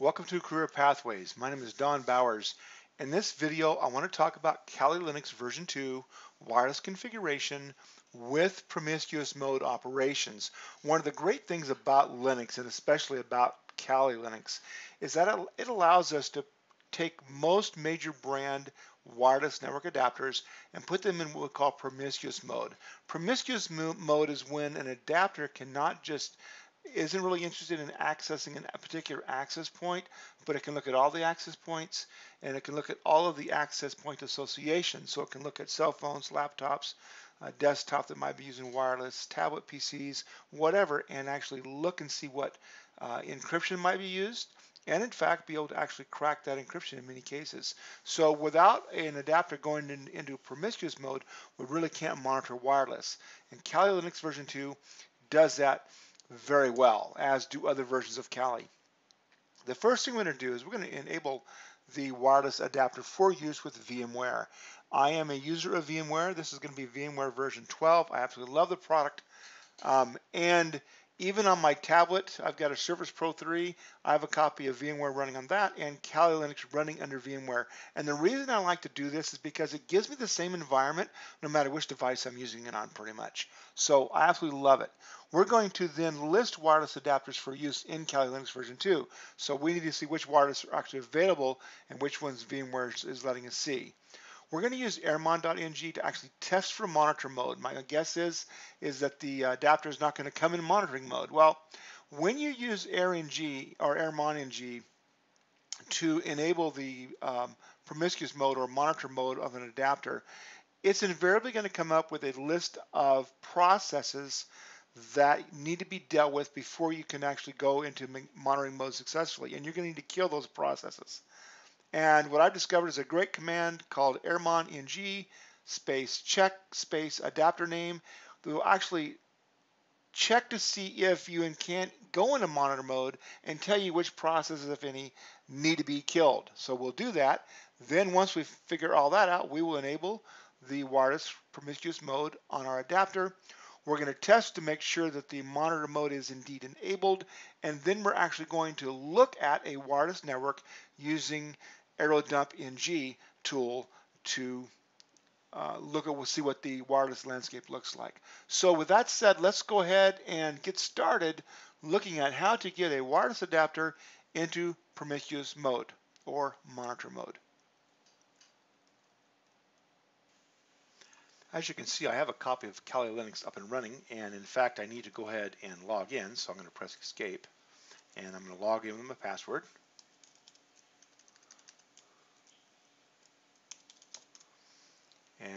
Welcome to Career Pathways. My name is Don Bowers. In this video, I want to talk about Kali Linux version 2 wireless configuration with promiscuous mode operations. One of the great things about Linux, and especially about Kali Linux, is that it allows us to take most major brand wireless network adapters and put them in what we call promiscuous mode. Promiscuous mode is when an adapter cannot just isn't really interested in accessing a particular access point, but it can look at all the access points and it can look at all of the access point associations. So it can look at cell phones, laptops, a desktop that might be using wireless, tablet PCs, whatever, and actually look and see what uh, encryption might be used and in fact be able to actually crack that encryption in many cases. So without an adapter going in, into promiscuous mode, we really can't monitor wireless. And Kali Linux version 2 does that very well, as do other versions of Kali. The first thing we're going to do is we're going to enable the wireless adapter for use with VMware. I am a user of VMware. This is going to be VMware version 12. I absolutely love the product. Um, and even on my tablet, I've got a Surface Pro 3. I have a copy of VMware running on that and Kali Linux running under VMware. And the reason I like to do this is because it gives me the same environment no matter which device I'm using it on pretty much. So I absolutely love it. We're going to then list wireless adapters for use in Kali Linux version 2. So we need to see which wireless are actually available and which ones VMware is letting us see. We're going to use airmon.ng to actually test for monitor mode. My guess is, is that the adapter is not going to come in monitoring mode. Well, when you use AirNG or airmon.ng to enable the um, promiscuous mode or monitor mode of an adapter, it's invariably going to come up with a list of processes that need to be dealt with before you can actually go into monitoring mode successfully. And you're going to need to kill those processes. And what I've discovered is a great command called airmon ng space check space adapter name that will actually check to see if you can't go into monitor mode and tell you which processes, if any, need to be killed. So we'll do that. Then once we figure all that out, we will enable the wireless promiscuous mode on our adapter. We're going to test to make sure that the monitor mode is indeed enabled, and then we're actually going to look at a wireless network using airodump-ng tool to uh, look at, we'll see what the wireless landscape looks like. So with that said, let's go ahead and get started looking at how to get a wireless adapter into promiscuous mode or monitor mode. As you can see, I have a copy of Kali Linux up and running, and in fact, I need to go ahead and log in, so I'm going to press escape, and I'm going to log in with my password.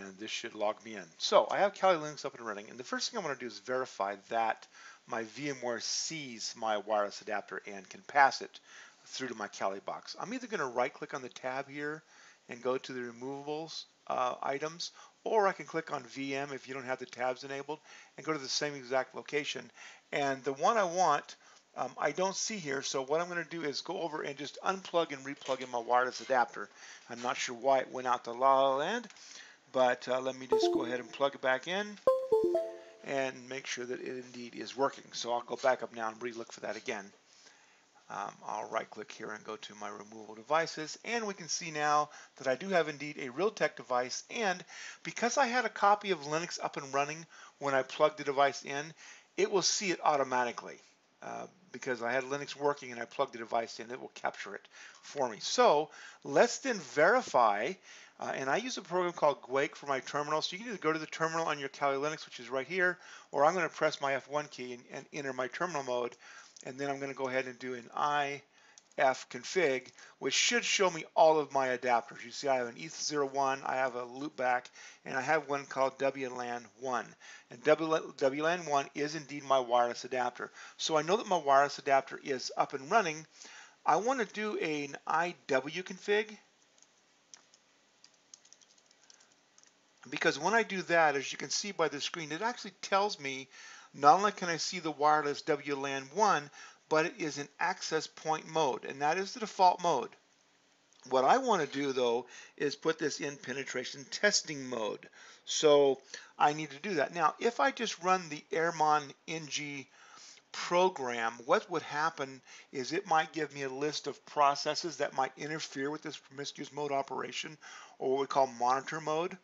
And this should log me in. So I have Kali Linux up and running, and the first thing I want to do is verify that my VMware sees my wireless adapter and can pass it through to my Kali box. I'm either going to right click on the tab here and go to the removables uh, items, or I can click on VM if you don't have the tabs enabled and go to the same exact location. And the one I want, um, I don't see here, so what I'm going to do is go over and just unplug and replug in my wireless adapter. I'm not sure why it went out to La La Land, but uh, let me just go ahead and plug it back in and make sure that it indeed is working. So I'll go back up now and re-look for that again. Um, I'll right click here and go to my removable devices and we can see now that I do have indeed a Realtek device and because I had a copy of Linux up and running when I plugged the device in it will see it automatically uh, because I had Linux working and I plugged the device in it will capture it for me. So let's then verify uh, and I use a program called Guake for my terminal. So you can either go to the terminal on your Kali Linux, which is right here, or I'm going to press my F1 key and, and enter my terminal mode. And then I'm going to go ahead and do an IF config, which should show me all of my adapters. You see I have an ETH01, I have a loopback, and I have one called WLAN1. And WLAN1 is indeed my wireless adapter. So I know that my wireless adapter is up and running. I want to do an IW config because when I do that, as you can see by the screen, it actually tells me not only can I see the wireless WLAN 1, but it is in access point mode, and that is the default mode. What I want to do though is put this in penetration testing mode. So I need to do that. Now, if I just run the airmon ng program, what would happen is it might give me a list of processes that might interfere with this promiscuous mode operation, or what we call monitor mode.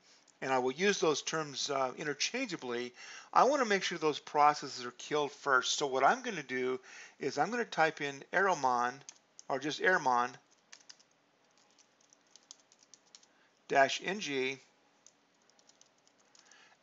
And I will use those terms uh, interchangeably. I want to make sure those processes are killed first. So what I'm going to do is I'm going to type in Erromon, or just Errmon, dash ng,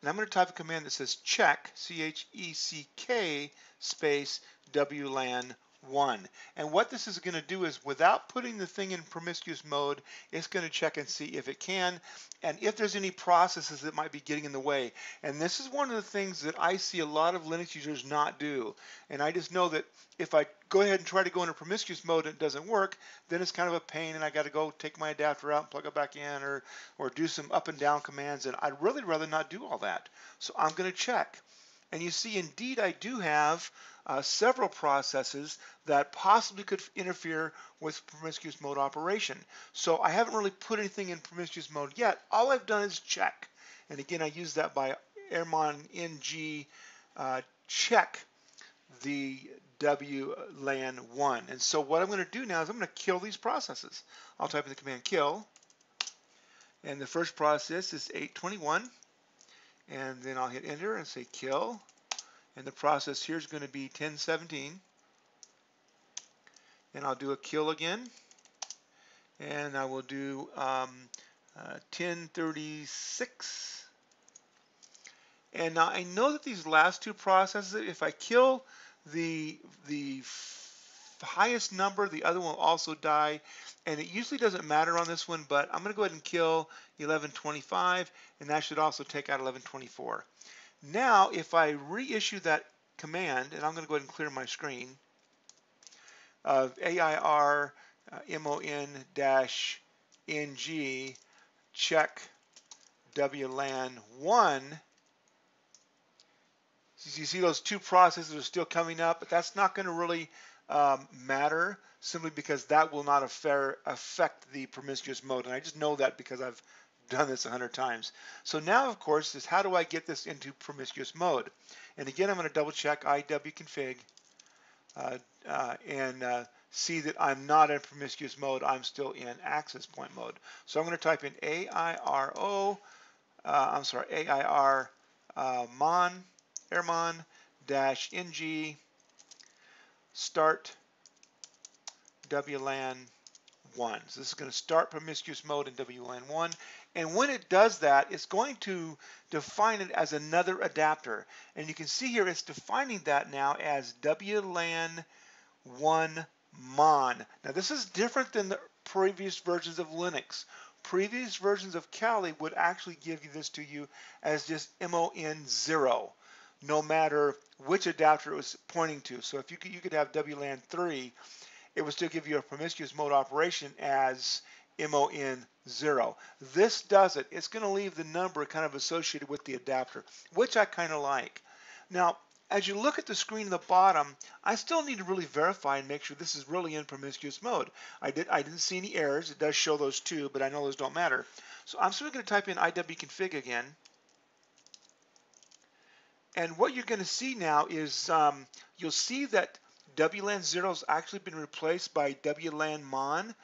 and I'm going to type a command that says check, C-H-E-C-K, space WLAN 1. And what this is going to do is without putting the thing in promiscuous mode, it's going to check and see if it can and if there's any processes that might be getting in the way. And this is one of the things that I see a lot of Linux users not do. And I just know that if I go ahead and try to go into promiscuous mode and it doesn't work, then it's kind of a pain and I got to go take my adapter out and plug it back in or, or do some up and down commands. And I'd really rather not do all that. So I'm going to check. And you see, indeed, I do have uh, several processes that possibly could interfere with promiscuous mode operation. So I haven't really put anything in promiscuous mode yet. All I've done is check. And again, I use that by Errmon ng uh, check the WLAN 1. And so what I'm going to do now is I'm going to kill these processes. I'll type in the command kill. And the first process is 821 and then I'll hit enter and say kill. And the process here is going to be 1017 and I'll do a kill again. And I will do um, uh, 1036 and now I know that these last two processes if I kill the the highest number the other one will also die and it usually doesn't matter on this one, but I'm going to go ahead and kill 1125, and that should also take out 1124. Now, if I reissue that command, and I'm going to go ahead and clear my screen, of AIR uh, MON dash NG check WLAN 1, you see those two processes are still coming up, but that's not going to really um, matter simply because that will not affect the promiscuous mode. And I just know that because I've done this a hundred times. So now, of course, is how do I get this into promiscuous mode? And again, I'm going to double check iwconfig uh, uh, and uh, see that I'm not in promiscuous mode. I'm still in access point mode. So I'm going to type in AIRO, uh, I'm sorry, AIR uh, mon, errmon dash ng start WLAN 1. So this is going to start promiscuous mode in WLAN 1. And when it does that, it's going to define it as another adapter. And you can see here it's defining that now as WLAN 1 MON. Now this is different than the previous versions of Linux. Previous versions of Kali would actually give you this to you as just MON0 no matter which adapter it was pointing to. So if you could, you could have WLAN 3, it would still give you a promiscuous mode operation as MON0. This does it. It's going to leave the number kind of associated with the adapter, which I kind of like. Now, as you look at the screen at the bottom, I still need to really verify and make sure this is really in promiscuous mode. I, did, I didn't see any errors. It does show those too, but I know those don't matter. So I'm simply going to type in iwconfig again. And what you're going to see now is um, you'll see that WLAN 0 has actually been replaced by WLAN MON,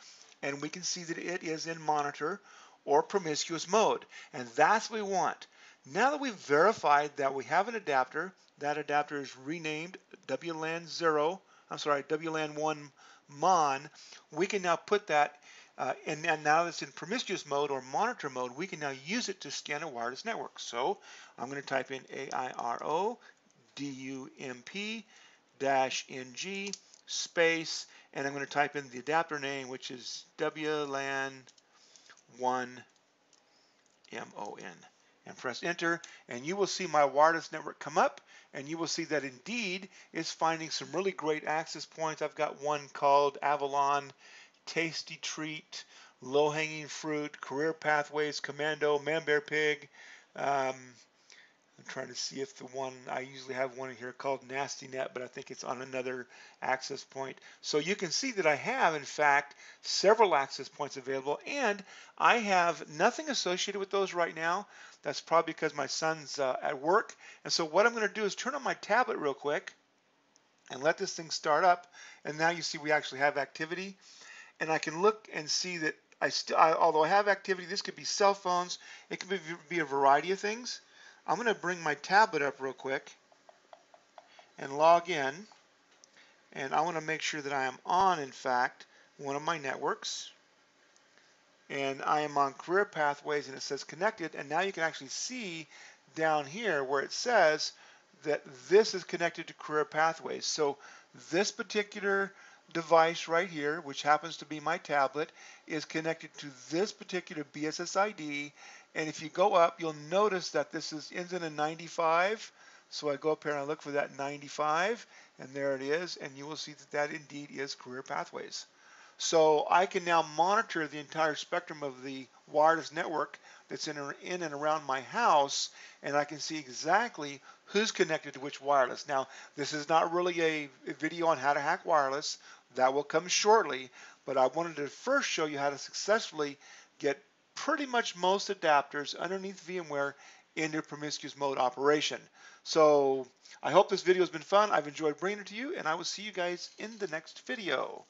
and we can see that it is in monitor or promiscuous mode. And that's what we want. Now that we've verified that we have an adapter, that adapter is renamed WLAN 0, I'm sorry, WLAN 1 MON, we can now put that uh, and, and, now it's in promiscuous mode or monitor mode, we can now use it to scan a wireless network. So I'm going to type in AIRO DUMP dash NG space, and I'm going to type in the adapter name, which is WLAN 1 MON and press enter and you will see my wireless network come up and you will see that indeed it's finding some really great access points. I've got one called Avalon Tasty Treat, Low Hanging Fruit, Career Pathways, Commando, Man Bear Pig. Um, I'm trying to see if the one, I usually have one here called Nasty Net, but I think it's on another access point. So you can see that I have, in fact, several access points available, and I have nothing associated with those right now. That's probably because my son's uh, at work. And so what I'm going to do is turn on my tablet real quick and let this thing start up. And now you see we actually have activity. And I can look and see that I still, although I have activity, this could be cell phones. It could be, be a variety of things. I'm going to bring my tablet up real quick and log in. And I want to make sure that I am on, in fact, one of my networks. And I am on Career Pathways and it says connected. And now you can actually see down here where it says that this is connected to Career Pathways. So this particular device right here, which happens to be my tablet, is connected to this particular BSSID. And if you go up, you'll notice that this is ends in a 95. So I go up here and I look for that 95, and there it is, and you will see that that indeed is Career Pathways. So I can now monitor the entire spectrum of the wireless network that's in, in and around my house, and I can see exactly who's connected to which wireless. Now, this is not really a, a video on how to hack wireless. That will come shortly, but I wanted to first show you how to successfully get pretty much most adapters underneath VMware into promiscuous mode operation. So I hope this video has been fun. I've enjoyed bringing it to you, and I will see you guys in the next video.